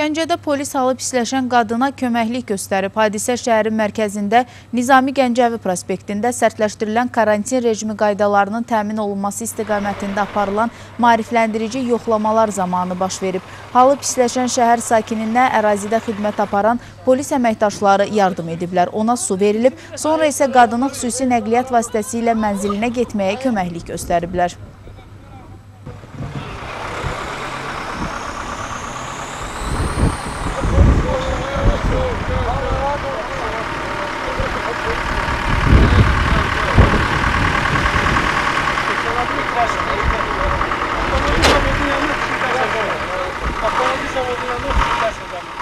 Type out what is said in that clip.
Gəncədə polis halı pisləşən qadına köməklik göstərib. Hadisə şəhərin mərkəzində Nizami Gəncəvi prospektində sərtləşdirilən karantin rejimi qaydalarının təmin olunması istiqamətində aparılan marifləndirici yoxlamalar zamanı baş verib. Halı pisləşən şəhər sakininə ərazidə xidmət aparan polis əməkdaşları yardım ediblər. Ona su verilib, sonra isə qadını xüsusi nəqliyyat vasitəsilə mənzilinə getməyə köməklik göstəriblər. Автомобиль самодельный, но всегда созданы.